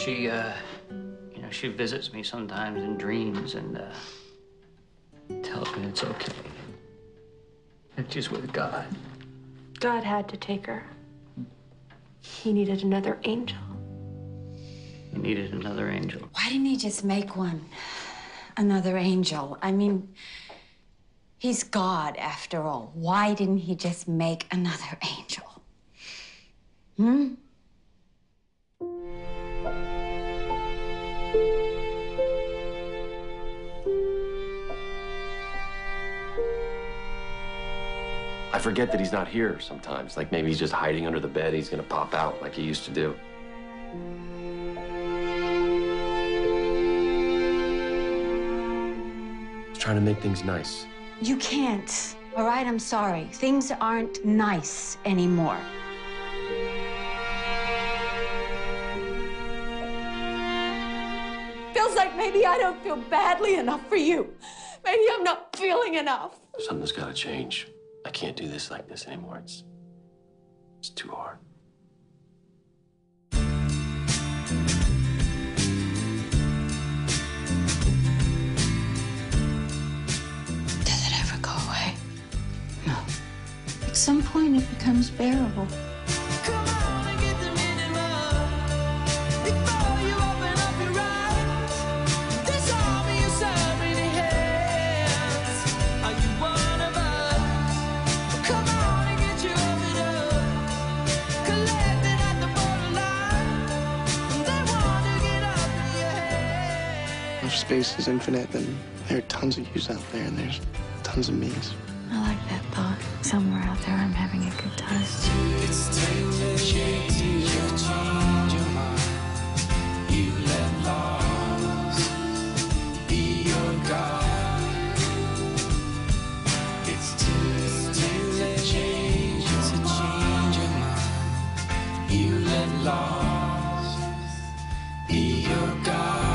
She, uh, you know, she visits me sometimes in dreams and uh, tells me it's okay. That she's with God. God had to take her. He needed another angel. He needed another angel. Why didn't he just make one? Another angel. I mean, he's God after all. Why didn't he just make another angel? Hmm? I forget that he's not here sometimes. Like maybe he's just hiding under the bed. He's gonna pop out like he used to do. He's trying to make things nice. You can't. All right, I'm sorry. Things aren't nice anymore. Feels like maybe I don't feel badly enough for you. Maybe I'm not feeling enough. Something's gotta change. I can't do this like this anymore. It's it's too hard. Does it ever go away? No. At some point, it becomes bearable. if space is infinite, then there are tons of yous out there and there's tons of me's. I like that thought. Somewhere out there, I'm having a good time. Be your God.